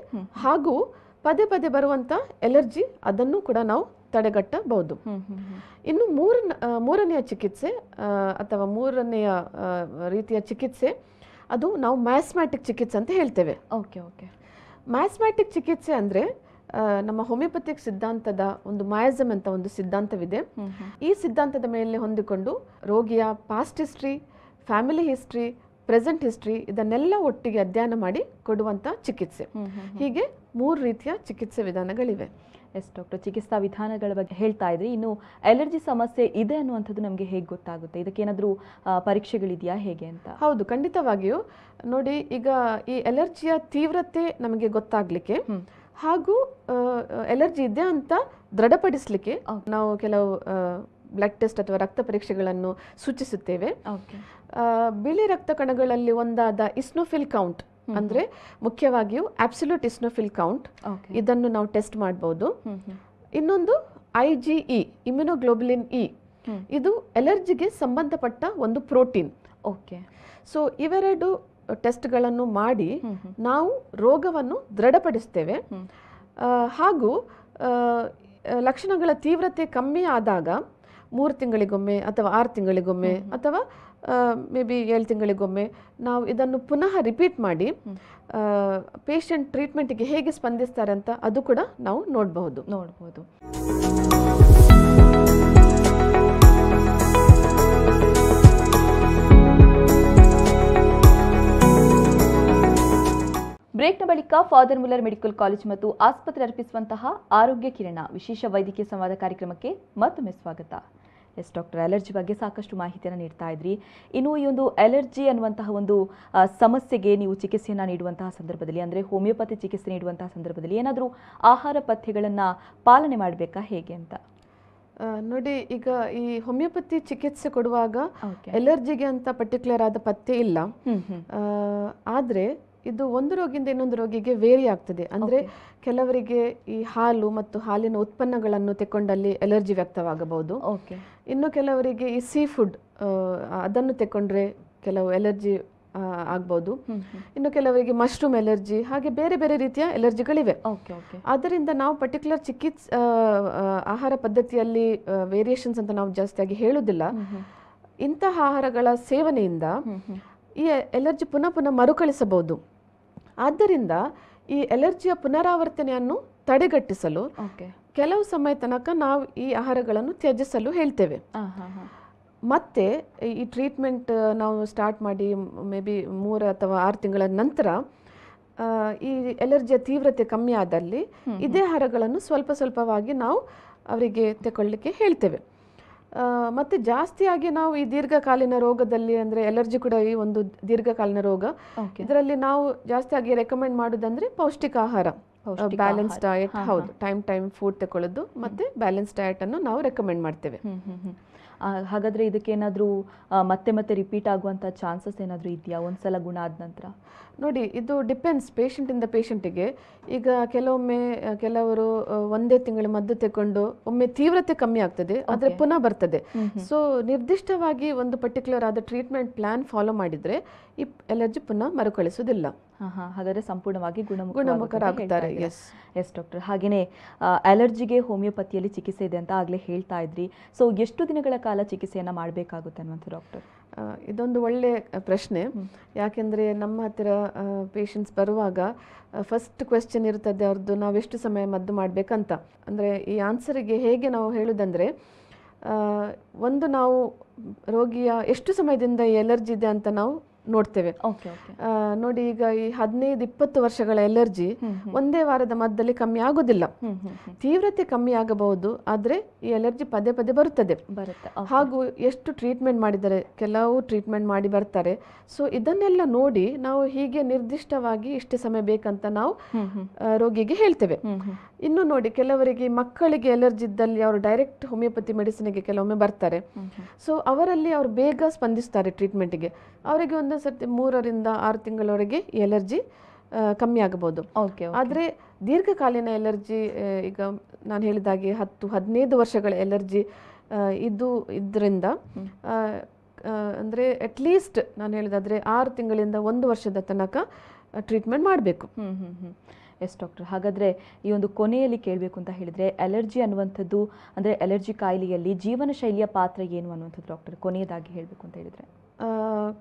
ಹಾಗೂ ಪದೇ ಪದೇ ಬರುವಂಥ ಎಲರ್ಜಿ ಅದನ್ನು ಕೂಡ ನಾವು ತಡೆಗಟ್ಟಬಹುದು. ಇನ್ನು ಮೂರ ಮೂರನೆಯ ಚಿಕಿತ್ಸೆ ಅಥವಾ ಮೂರನೆಯ ರೀತಿಯ ಚಿಕಿತ್ಸೆ ಅದು ನಾವು ಮ್ಯಾಸ್ಮ್ಯಾಟಿಕ್ ಚಿಕಿತ್ಸೆ ಅಂತ ಹೇಳ್ತೇವೆ. Okay okay. ಮ್ಯಾಸ್ಮ್ಯಾಟಿಕ್ ಚಿಕಿತ್ಸೆ ಅಂದರೆ ನಮ್ಮ ಹೋಮಿಯೋಪತಿಕ್ ಸಿದ್ಧಾಂತದ ಒಂದು ಮಾಯಾಜಮ್ ಅಂತ ಒಂದು ಸಿದ್ಧಾಂತವಿದೆ. ಈ ಸಿದ್ಧಾಂತದ ಮೇಲೆ ಹೊಂದಿಕೊಂಡು ರೋಗಿಯ past history family history present history ಇದನ್ನೆಲ್ಲ ಒಟ್ಟಿಗೆ ಅಧ್ಯಯನ ಮಾಡಿ ಕೊಡುವಂಥ ಚಿಕಿತ್ಸೆ. ಹೀಗೆ ಮೂರು ರೀತಿಯ ಚಿಕಿತ್ಸೆ ವಿಧಾನಗಳಿವೆ. ಎಸ್ ಡಾಕ್ಟರ್ ಚಿಕಿತ್ಸಾ ವಿಧಾನಗಳ ಬಗ್ಗೆ ಹೇಳ್ತಾ ಇದ್ರಿ. ಇನ್ನು ಅಲರ್ಜಿ ಸಮಸ್ಯೆ ಇದೆ ಅನ್ನುವಂಥದ್ದು ನಮಗೆ ಹೇಗೆ ಗೊತ್ತಾಗುತ್ತೆ? ಇದಕ್ಕೇನಾದರೂ ಪರೀಕ್ಷೆಗಳಿದೆಯಾ ಹೇಗೆ ಅಂತ? ಹೌದು ಖಂಡಿತವಾಗಿಯೂ. ನೋಡಿ ಈಗ ಈ ಅಲರ್ಜಿಯ ತೀವ್ರತೆ ನಮಗೆ ಗೊತ್ತಾಗಲಿಕ್ಕೆ. ಹಾಗೂ ಎಲರ್ಜಿ ಇದೆ ಅಂತ ದೃಢಪಡಿಸಲಿಕ್ಕೆ ನಾವು ಕೆಲವು ಬ್ಲಡ್ ಟೆಸ್ಟ್ ಅಥವಾ ರಕ್ತ ಪರೀಕ್ಷೆಗಳನ್ನು ಸೂಚಿಸುತ್ತೇವೆ. ಓಕೆ ಬಿಳಿ ರಕ್ತ ಕಣಗಳಲ್ಲಿ ಒಂದಾದ ಇಸ್ನೋಫಿಲ್ ಕೌಂಟ್ ಅಂದ್ರೆ ಮುಖ್ಯವಾಗಿಯೂ ಆಬ್ಸಲ್ಯೂಟ್ ಇಸ್ನೋಫಿಲ್ ಕೌಂಟ್ ಇದನ್ನು ನಾವು ಟೆಸ್ಟ್ ಮಾಡಬಹುದು ಇನ್ನೊಂದು I G E immunoglobulin E ಇದು ಎಲರ್ಜಿಗೆ ಸಂಬಂಧಪಟ್ಟ ಒಂದು ಪ್ರೋಟೀನ್ ಓಕೆ ಸೊ ಇವೆರಡು ಟೆಸ್ಟ್ಗಳನ್ನು ಮಾಡಿ ನಾವು ರೋಗವನ್ನು ದೃಢಪಡಿಸ್ತೇವೆ. ಹಾಗೂ ಲಕ್ಷಣಗಳ ತೀವ್ರತೆ ಕಮ್ಮಿ ಆದಾಗ ಮೂರು ತಿಂಗಳಿಗೊಮ್ಮೆ ಅಥವಾ ಆರು ತಿಂಗಳಿಗೊಮ್ಮೆ ಅಥವಾ ಮೇ ಬಿ ಏಳು ತಿಂಗಳಿಗೊಮ್ಮೆ ನಾವು ಇದನ್ನು ಪುನಃ ರಿಪೀಟ್ ಮಾಡಿ ಪೇಷಂಟ್ ಟ್ರೀಟ್ಮೆಂಟಿಗೆ ಹೇಗೆ ಸ್ಪಂದಿಸ್ತಾರೆ ಅಂತ ಅದು ಕೂಡ ನಾವು ನೋಡಬಹುದು. ನೋಡ್ಬೋದು. ಬ್ರೇಕ್ನ ಬಳಿಕ ಫಾದರ್ ಮುಲ್ಲರ್ ಮೆಡಿಕಲ್ ಕಾಲೇಜ್ ಮತ್ತು ಆಸ್ಪತ್ರೆ ಅರ್ಪಿಸುವಂತಹ ಆರೋಗ್ಯ ಕಿರಣ ವಿಶೇಷ ವೈದ್ಯಕೀಯ ಸಂವಾದ ಕಾರ್ಯಕ್ರಮಕ್ಕೆ ಮತ್ತೊಮ್ಮೆ ಸ್ವಾಗತ. ಎಸ್ ಡಾಕ್ಟರ್ ಅಲರ್ಜಿ ಬಗ್ಗೆ ಸಾಕಷ್ಟು ಮಾಹಿತಿಯನ್ನು ನೀಡ್ತಾ ಇದ್ರಿ. ಇನ್ನು ಈ ಒಂದು ಅಲರ್ಜಿ ಅನ್ನುವಂತಹ ಒಂದು ಸಮಸ್ಯೆಗೆ ನೀವು ಚಿಕಿತ್ಸೆಯನ್ನು ನೀಡುವಂತಹ ಸಂದರ್ಭದಲ್ಲಿ ಅಂದರೆ ಹೋಮಿಯೋಪತಿ ಚಿಕಿತ್ಸೆ ನೀಡುವಂತಹ ಸಂದರ್ಭದಲ್ಲಿ ಏನಾದರೂ ಆಹಾರ ಪಥ್ಯಗಳನ್ನು ಪಾಲನೆ ಮಾಡಬೇಕಾ ಹೇಗೆ ಅಂತ? ನೋಡಿ ಈಗ ಈ ಹೋಮಿಯೋಪತಿ ಚಿಕಿತ್ಸೆ ಕೊಡುವಾಗ ಎಲರ್ಜಿಗೆ ಅಂತ ಪರ್ಟಿಕ್ಯುಲರ್ ಆದ ಪಥ್ಯ ಇಲ್ಲ. ಆದ್ರೆ ಇದು ಒಂದು ರೋಗಿಯಿಂದ ಇನ್ನೊಂದು ರೋಗಿಗೆ ವೇರಿ ಆಗ್ತದೆ. ಅಂದ್ರೆ ಕೆಲವರಿಗೆ ಈ ಹಾಲು ಮತ್ತು ಹಾಲಿನ ಉತ್ಪನ್ನಗಳನ್ನು ತೆಕೊಂಡಲ್ಲಿ ಎಲರ್ಜಿ ವ್ಯಕ್ತವಾಗಬಹುದು. ಇನ್ನು ಕೆಲವರಿಗೆ ಈ ಸೀ ಫುಡ್ ಅದನ್ನು ತೆಕೊಂಡ್ರೆ ಕೆಲವು ಎಲರ್ಜಿ ಆಗ್ಬೋದು. ಇನ್ನು ಕೆಲವರಿಗೆ ಮಶ್ರೂಮ್ ಎಲರ್ಜಿ ಹಾಗೆ ಬೇರೆ ಬೇರೆ ರೀತಿಯ ಎಲರ್ಜಿಗಳಿವೆ ಆದ್ದರಿಂದ ನಾವು ಪರ್ಟಿಕ್ಯುಲರ್ ಚಿಕಿತ್ಸೆ ಆಹಾರ ಪದ್ಧತಿಯಲ್ಲಿ ವೇರಿಯೇಷನ್ಸ್ ಅಂತ ನಾವು ಜಾಸ್ತಿಯಾಗಿ ಹೇಳುದಿಲ್ಲ ಇಂತಹ ಆಹಾರಗಳ ಸೇವನೆಯಿಂದ ಈ ಎಲರ್ಜಿ ಪುನಃ ಪುನಃ ಮರುಕಳಿಸಬಹುದು. ಆದ್ದರಿಂದ ಈ ಎಲರ್ಜಿಯ ಪುನರಾವರ್ತನೆಯನ್ನು ತಡೆಗಟ್ಟಿಸಲು ಕೆಲವು ಸಮಯ ತನಕ ನಾವು ಈ ಆಹಾರಗಳನ್ನು ತ್ಯಜಿಸಲು ಹೇಳ್ತೇವೆ. ಮತ್ತೆ ಈ ಟ್ರೀಟ್ಮೆಂಟ್ ನಾವು ಸ್ಟಾರ್ಟ್ ಮಾಡಿ ಮೇ ಬಿ ಮೂರು ಅಥವಾ ಆರು ತಿಂಗಳ ನಂತರ ಈ ಎಲರ್ಜಿಯ ತೀವ್ರತೆ ಕಮ್ಮಿ ಆದಲ್ಲಿ ಇದೇ ಆಹಾರಗಳನ್ನು ಸ್ವಲ್ಪ ಸ್ವಲ್ಪವಾಗಿ ನಾವು ಅವರಿಗೆ ತಗೊಳ್ಳಿಕ್ಕೆ ಹೇಳ್ತೇವೆ. ಮತ್ತೆ ಜಾಸ್ತಿಯಾಗಿ ನಾವು ಈ ದೀರ್ಘಕಾಲೀನ ರೋಗದಲ್ಲಿ ಅಂದ್ರೆ ಎಲರ್ಜಿ ಕೂಡ ಈ ಒಂದು ದೀರ್ಘಕಾಲೀನ ರೋಗ. ಇದರಲ್ಲಿ ನಾವು ಜಾಸ್ತಿಯಾಗಿ ರೆಕಮೆಂಡ್ ಮಾಡೋದಂದ್ರೆ ಪೌಷ್ಟಿಕ ಆಹಾರ. ಬ್ಯಾಲೆನ್ಸ್. ಡಯಟ್ ಹೌದು ಟೈಮ್ ಟೈಮ್ ಫುಡ್ ತಗೊಳ್ಳೋದು ಮತ್ತೆ ಬ್ಯಾಲೆನ್ಸ್ ಡಯಟ್ ಅನ್ನು ನಾವು ರೆಕಮೆಂಡ್ ಮಾಡ್ತೇವೆ. ಹಾಗಾದ್ರೆ ಇದಕ್ಕೇನಾದರೂ ಮತ್ತೆ ಮತ್ತೆ ರಿಪೀಟ್ ಆಗುವಂಥ ಚಾನ್ಸಸ್ ಏನಾದರೂ ಇದೆಯಾ? ಒಂದ್ಸಲ ಗುಣ ಆದ ನಂತರ? ನೋಡಿ ಇದು ಡಿಪೆಂಡ್ಸ್ ಪೇಷಂಟಿಂದ ಪೇಷಂಟಿಗೆ ಈಗ ಕೆಲವೊಮ್ಮೆ ಕೆಲವರು ಒಂದೇ ತಿಂಗಳ ಮದ್ದು ತಗೊಂಡು ಒಮ್ಮೆ ತೀವ್ರತೆ ಕಮ್ಮಿ ಆಗ್ತದೆ ಆದರೆ ಪುನಃ ಬರ್ತದೆ. ಸೊ ನಿರ್ದಿಷ್ಟವಾಗಿ ಒಂದು ಪರ್ಟಿಕ್ಯುಲರ್ ಆದ ಟ್ರೀಟ್ಮೆಂಟ್ ಪ್ಲಾನ್ ಫಾಲೋ ಮಾಡಿದ್ರೆ ಈ ಎಲರ್ಜಿ ಪುನಃ ಮರುಕಳಿಸುವುದಿಲ್ಲ. ಹಾಗಾದರೆ ಸಂಪೂರ್ಣವಾಗಿ ಸಂಪೂರ್ಣವಾಗಿ ಗುಣಮುಖರಾಗುತ್ತಾರೆ ಎಸ್ ಎಸ್ ಡಾಕ್ಟರ್ ಹಾಗೆಯೇ ಅಲರ್ಜಿಗೆ ಹೋಮಿಯೋಪತಿಯಲ್ಲಿ ಚಿಕಿತ್ಸೆ ಇದೆ ಅಂತ ಆಗಲೇ ಹೇಳ್ತಾ ಇದ್ರಿ. ಸೊ ಎಷ್ಟು ದಿನಗಳ ಕಾಲ ಚಿಕಿತ್ಸೆಯನ್ನ ಮಾಡಬೇಕಾಗುತ್ತೆ ಅನ್ನುವಂಥ ಡಾಕ್ಟರ್ ಇದೊಂದು ಒಳ್ಳೆಯ ಪ್ರಶ್ನೆ. ಯಾಕೆಂದರೆ ನಮ್ಮ ಹತ್ತಿರ ಪೇಷಂಟ್ಸ್ ಬರುವಾಗ ಫಸ್ಟ್ ಕ್ವೆಶ್ಚನ್ ಇರ್ತದೆ ಅವ್ರದ್ದು ನಾವು ಎಷ್ಟು ಸಮಯ ಮದ್ದು ಮಾಡಬೇಕಂತ. ಅಂದರೆ ಈ ಆನ್ಸರಿಗೆ ಹೇಗೆ ನಾವು ಹೇಳುವುದಂದರೆ ಒಂದು ನಾವು ರೋಗಿಯ ಎಷ್ಟು ಸಮಯದಿಂದ ಎಲರ್ಜಿ ಇದೆ ಅಂತ ನಾವು ನೋಡ್ತೇವೆ. ನೋಡಿ ಈಗ ಈ ಹದಿನೈದು ಇಪ್ಪತ್ತು ವರ್ಷಗಳ ಎಲರ್ಜಿ ಒಂದೇ ವಾರದ ಮದ್ದಲ್ಲಿ ಕಮ್ಮಿ ಆಗುದಿಲ್ಲ. ತೀವ್ರತೆ ಕಮ್ಮಿ ಆಗಬಹುದು ಆದ್ರೆ ಈ ಎಲರ್ಜಿ ಪದೇ ಪದೇ ಬರುತ್ತದೆ. ಬರುತ್ತೆ. ಹಾಗೂ ಎಷ್ಟು ಟ್ರೀಟ್ಮೆಂಟ್ ಮಾಡಿದರೆ ಕೆಲವು ಟ್ರೀಟ್ಮೆಂಟ್ ಮಾಡಿ ಬರ್ತಾರೆ. ಸೊ ಇದನ್ನೆಲ್ಲ ನೋಡಿ ನಾವು ಹೀಗೆ ನಿರ್ದಿಷ್ಟವಾಗಿ ಇಷ್ಟು ಸಮಯ ಬೇಕಂತ ನಾವು ರೋಗಿಗೆ ಹೇಳ್ತೇವೆ. ಇನ್ನು ನೋಡಿ ಕೆಲವರಿಗೆ ಮಕ್ಕಳಿಗೆ ಎಲರ್ಜಿ ಇದ್ದಲ್ಲಿ ಅವರು ಡೈರೆಕ್ಟ್ ಹೋಮಿಯೋಪತಿ ಮೆಡಿಸಿನ್ಗೆ ಕೆಲವೊಮ್ಮೆ ಬರ್ತಾರೆ. ಸೊ ಅವರಲ್ಲಿ ಅವರು ಬೇಗ ಸ್ಪಂದಿಸ್ತಾರೆ ಟ್ರೀಟ್ಮೆಂಟ್ಗೆ ಅವರಿಗೆ ಒಂದು ಸರ್ತಿ ಮೂರರಿಂದ ಆರು ತಿಂಗಳವರೆಗೆ ಎಲರ್ಜಿ ಕಮ್ಮಿ ಆಗಬಹುದು. ಓಕೆ ಆದರೆ ದೀರ್ಘಕಾಲೀನ ಎಲರ್ಜಿ ಈಗ ನಾನು ಹೇಳಿದಾಗೆ ಹತ್ತು ಹದಿನೈದು ವರ್ಷಗಳ ಎಲರ್ಜಿ ಇದು ಇದರಿಂದ ಅಂದರೆ ಅಟ್ಲೀಸ್ಟ್ ನಾನು ಹೇಳಿದಾದರೆ ಆರು ತಿಂಗಳಿಂದ ಒಂದು ವರ್ಷದ ತನಕ ಟ್ರೀಟ್ಮೆಂಟ್ ಮಾಡಬೇಕು. ಹ್ಞೂ ಹ್ಞೂ ಹ್ಮ್. S doctor. ಹಾಗಾದರೆ ಈ ಒಂದು ಕೊನೆಯಲ್ಲಿ ಕೇಳಬೇಕು ಅಂತ ಹೇಳಿದರೆ ಅಲರ್ಜಿ ಅನ್ನುವಂಥದ್ದು, ಅಂದರೆ ಅಲರ್ಜಿ ಕಾಯಿಲೆಯಲ್ಲಿ ಜೀವನ ಶೈಲಿಯ ಪಾತ್ರ ಏನು ಅನ್ನುವಂಥದ್ದು ಡಾಕ್ಟರ್? ಕೊನೆಯದಾಗಿ ಹೇಳಬೇಕು ಅಂತ ಹೇಳಿದ್ರೆ.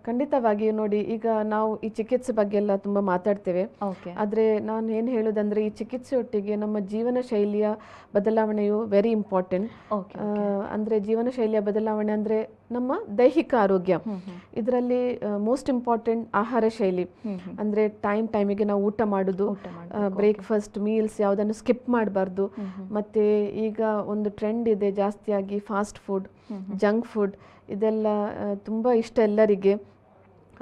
ಖಂಡಿತವಾಗಿಯೂ ನೋಡಿ ಈಗ ನಾವು ಈ ಚಿಕಿತ್ಸೆ ಬಗ್ಗೆ ಎಲ್ಲ ತುಂಬ ಮಾತಾಡ್ತೇವೆ. ಆದರೆ ನಾನು ಏನು ಹೇಳೋದಂದ್ರೆ ಈ ಚಿಕಿತ್ಸೆಯೊಟ್ಟಿಗೆ ನಮ್ಮ ಜೀವನ ಶೈಲಿಯ ಬದಲಾವಣೆಯು ವೆರಿ ಇಂಪಾರ್ಟೆಂಟ್ ಅಂದರೆ ಜೀವನ ಶೈಲಿಯ ಬದಲಾವಣೆ ಅಂದರೆ ನಮ್ಮ ದೈಹಿಕ ಆರೋಗ್ಯ. ಇದರಲ್ಲಿ ಮೋಸ್ಟ್ ಇಂಪಾರ್ಟೆಂಟ್ ಆಹಾರ ಶೈಲಿ. ಅಂದರೆ ಟೈಮ್ ಟೈಮಿಗೆ ನಾವು ಊಟ ಮಾಡೋದು ಬ್ರೇಕ್ಫಾಸ್ಟ್ ಮೀಲ್ಸ್ ಯಾವುದನ್ನು ಸ್ಕಿಪ್ ಮಾಡಬಾರ್ದು. ಮತ್ತು ಈಗ ಒಂದು ಟ್ರೆಂಡ್ ಇದೆ ಜಾಸ್ತಿಯಾಗಿ ಫಾಸ್ಟ್ ಫುಡ್ ಜಂಕ್ ಫುಡ್ ಇದೆಲ್ಲ ತುಂಬ ಇಷ್ಟ ಎಲ್ಲರಿಗೆ.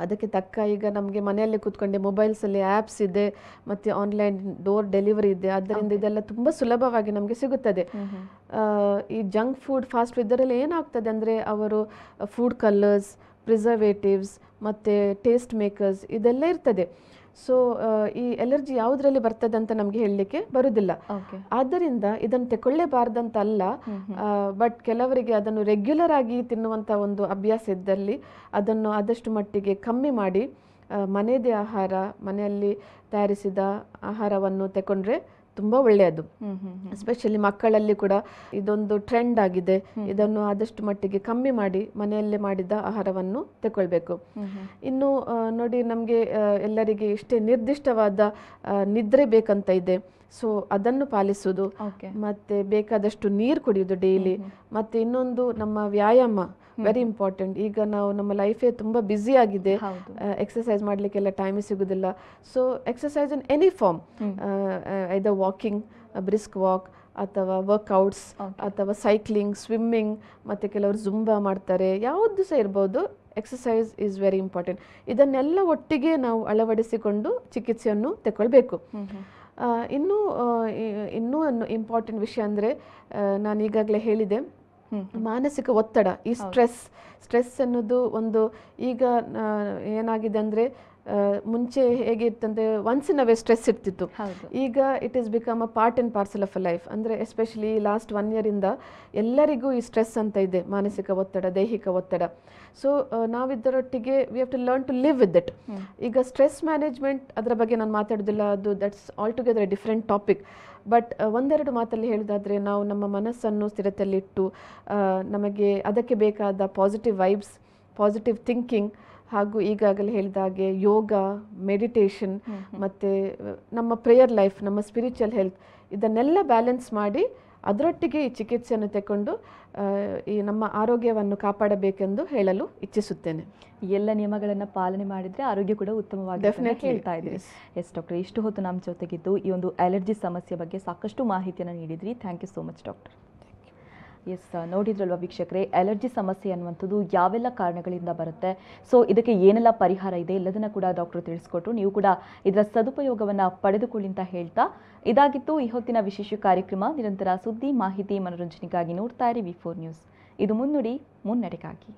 ಅದಕ್ಕೆ ತಕ್ಕ ಈಗ ನಮಗೆ ಮನೆಯಲ್ಲೇ ಕೂತ್ಕೊಂಡೆ ಮೊಬೈಲ್ಸಲ್ಲಿ ಆ್ಯಪ್ಸ್ ಇದೆ ಮತ್ತು ಆನ್ಲೈನ್ ಡೋರ್ ಡೆಲಿವರಿ ಇದೆ. ಅದರಿಂದ ಇದೆಲ್ಲ ತುಂಬ ಸುಲಭವಾಗಿ ನಮಗೆ ಸಿಗುತ್ತದೆ. ಈ ಜಂಕ್ ಫುಡ್ ಫಾಸ್ಟ್ ಫುಡ್ ಇದರಲ್ಲಿ ಏನಾಗ್ತದೆ ಅಂದರೆ ಅವರು ಫುಡ್ ಕಲರ್ಸ್ ಪ್ರಿಸರ್ವೇಟಿವ್ಸ್ ಮತ್ತು ಟೇಸ್ಟ್ ಮೇಕರ್ಸ್ ಇದೆಲ್ಲ ಇರ್ತದೆ. ಸೊ ಈ ಎಲರ್ಜಿ ಯಾವುದರಲ್ಲಿ ಬರ್ತದೆ ಅಂತ ನಮಗೆ ಹೇಳಲಿಕ್ಕೆ ಬರುವುದಿಲ್ಲ ಓಕೆ ಆದ್ದರಿಂದ ಇದನ್ನು ತೆಕೊಳ್ಳೇಬಾರ್ದಂತ ಅಲ್ಲ ಬಟ್ ಕೆಲವರಿಗೆ ಅದನ್ನು ರೆಗ್ಯುಲರ್ ಆಗಿ ತಿನ್ನುವಂತ ಒಂದು ಅಭ್ಯಾಸ ಇದ್ದಲ್ಲಿ ಅದನ್ನು ಆದಷ್ಟು ಮಟ್ಟಿಗೆ ಕಮ್ಮಿ ಮಾಡಿ ಮನೆಯದೇ ಆಹಾರ ಮನೆಯಲ್ಲಿ ತಯಾರಿಸಿದ ಆಹಾರವನ್ನು ತಗೊಂಡ್ರೆ ತುಂಬ ಒಳ್ಳೆಯದು. ಎಸ್ಪೆಷಲಿ ಮಕ್ಕಳಲ್ಲಿ ಕೂಡ ಇದೊಂದು ಟ್ರೆಂಡ್ ಆಗಿದೆ. ಇದನ್ನು ಆದಷ್ಟು ಮಟ್ಟಿಗೆ ಕಮ್ಮಿ ಮಾಡಿ ಮನೆಯಲ್ಲೇ ಮಾಡಿದ ಆಹಾರವನ್ನು ತಗೊಳ್ಬೇಕು ಇನ್ನು ನೋಡಿ ನಮಗೆ ಎಲ್ಲರಿಗೆ ಇಷ್ಟೇ ನಿರ್ದಿಷ್ಟವಾದ ನಿದ್ರೆ ಬೇಕಂತ ಇದೆ. ಸೊ ಅದನ್ನು ಪಾಲಿಸುವುದು. ಮತ್ತೆ ಬೇಕಾದಷ್ಟು ನೀರು ಕುಡಿಯೋದು ಡೈಲಿ. ಮತ್ತೆ ಇನ್ನೊಂದು ನಮ್ಮ ವ್ಯಾಯಾಮ. ವೆರಿ ಇಂಪಾರ್ಟೆಂಟ್ ಈಗ ನಾವು ನಮ್ಮ ಲೈಫೇ ತುಂಬ ಬ್ಯುಸಿ ಆಗಿದೆ. ಎಕ್ಸಸೈಸ್ ಮಾಡಲಿಕ್ಕೆಲ್ಲ ಟೈಮ್ ಸಿಗೋದಿಲ್ಲ. So exercise in any form either walking brisk walk ಅಥವಾ ವರ್ಕೌಟ್ಸ್ ಅಥವಾ ಸೈಕ್ಲಿಂಗ್ ಸ್ವಿಮ್ಮಿಂಗ್ ಮತ್ತು ಕೆಲವರು ಜುಂಬಾ ಮಾಡ್ತಾರೆ. ಯಾವುದು ಸಹ ಇರ್ಬೋದು. ಎಕ್ಸಸೈಸ್ ಈಸ್ ವೆರಿ ಇಂಪಾರ್ಟೆಂಟ್ ಇದನ್ನೆಲ್ಲ ಒಟ್ಟಿಗೆ ನಾವು ಅಳವಡಿಸಿಕೊಂಡು ಚಿಕಿತ್ಸೆಯನ್ನು ತಗೊಳ್ಬೇಕು. ಇನ್ನೂ ಇನ್ನೂ ಒಂದು ಇಂಪಾರ್ಟೆಂಟ್ ವಿಷಯ ಅಂದರೆ ನಾನು ಈಗಾಗಲೇ ಹೇಳಿದೆ. ಮಾನಸಿಕ ಒತ್ತಡ ಈ ಸ್ಟ್ರೆಸ್ ಸ್ಟ್ರೆಸ್ ಅನ್ನೋದು ಒಂದು ಈಗ ಏನಾಗಿದೆ ಅಂದರೆ ಮುಂಚೆ ಹೇಗಿತ್ತಂದರೆ ಒನ್ಸ್ ಇನ್ ಅವೇ ಸ್ಟ್ರೆಸ್ ಇರ್ತಿತ್ತು. ಈಗ it is become a part and parcel of a life ಅಂದರೆ ಎಸ್ಪೆಷಲಿ ಲಾಸ್ಟ್ ಒನ್ ಇಯರಿಂದ ಎಲ್ಲರಿಗೂ ಈ ಸ್ಟ್ರೆಸ್ ಅಂತ ಇದೆ ಮಾನಸಿಕ ಒತ್ತಡ ದೈಹಿಕ ಒತ್ತಡ. So ನಾವಿದ್ದರೊಟ್ಟಿಗೆ we have to learn to live with it. ಈಗ ಸ್ಟ್ರೆಸ್ ಮ್ಯಾನೇಜ್ಮೆಂಟ್ ಅದರ ಬಗ್ಗೆ ನಾನು ಮಾತಾಡೋದಿಲ್ಲ ಅದು that's altogether different topic but ಒಂದೆರಡು ಮಾತಲ್ಲಿ ಹೇಳೋದಾದರೆ ನಾವು ನಮ್ಮ ಮನಸ್ಸನ್ನು ಸ್ಥಿರತೆಯಲ್ಲಿಟ್ಟು ನಮಗೆ ಅದಕ್ಕೆ ಬೇಕಾದ ಪಾಸಿಟಿವ್ ವೈಬ್ಸ್ ಪಾಸಿಟಿವ್ ಥಿಂಕಿಂಗ್ ಹಾಗೂ ಈಗಾಗಲೇ ಹೇಳಿದ ಹಾಗೆ ಯೋಗ ಮೆಡಿಟೇಷನ್ ಮತ್ತು ನಮ್ಮ ಪ್ರೇಯರ್ ಲೈಫ್ ನಮ್ಮ ಸ್ಪಿರಿಚುವಲ್ ಹೆಲ್ತ್ ಇದನ್ನೆಲ್ಲ ಬ್ಯಾಲೆನ್ಸ್ ಮಾಡಿ ಅದರೊಟ್ಟಿಗೆ ಈ ಚಿಕಿತ್ಸೆಯನ್ನು ತಗೊಂಡು ಈ ನಮ್ಮ ಆರೋಗ್ಯವನ್ನು ಕಾಪಾಡಬೇಕೆಂದು ಹೇಳಲು ಇಚ್ಛಿಸುತ್ತೇನೆ. ಈ ಎಲ್ಲ ನಿಯಮಗಳನ್ನು ಪಾಲನೆ ಮಾಡಿದ್ರೆ ಆರೋಗ್ಯ ಕೂಡ ಉತ್ತಮವಾಗಿ ಹೇಳ್ತಾ ಇದ್ದೀವಿ ಎಸ್ ಡಾಕ್ಟರ್ ಇಷ್ಟು ಹೊತ್ತು ನಮ್ಮ ಜೊತೆಗಿದ್ದು ಈ ಒಂದು ಅಲರ್ಜಿ ಸಮಸ್ಯೆ ಬಗ್ಗೆ ಸಾಕಷ್ಟು ಮಾಹಿತಿಯನ್ನು ನೀಡಿದ್ರಿ. Thank you so much doctor S ನೋಡಿದ್ರಲ್ವ ವೀಕ್ಷಕರೇ? ಅಲರ್ಜಿ ಸಮಸ್ಯೆ ಅನ್ನುವಂಥದ್ದು ಯಾವೆಲ್ಲ ಕಾರಣಗಳಿಂದ ಬರುತ್ತೆ? ಸೊ ಇದಕ್ಕೆ ಏನೆಲ್ಲ ಪರಿಹಾರ ಇದೆ ಎಲ್ಲದನ್ನ ಕೂಡ ಡಾಕ್ಟರ್ ತಿಳಿಸ್ಕೊಟ್ರು. ನೀವು ಕೂಡ ಇದರ ಸದುಪಯೋಗವನ್ನು ಪಡೆದುಕೊಳ್ಳಿ ಅಂತ ಹೇಳ್ತಾ, ಇದಾಗಿತ್ತು ಈ ಹೊತ್ತಿನ ವಿಶೇಷ ಕಾರ್ಯಕ್ರಮ. ನಿರಂತರ ಸುದ್ದಿ, ಮಾಹಿತಿ, ಮನೋರಂಜನೆಗಾಗಿ ನೋಡ್ತಾ ಇರಿ ವಿ ನ್ಯೂಸ್ ಇದು ಮುನ್ನುಡಿ, ಮುನ್ನಡೆಗಾಗಿ.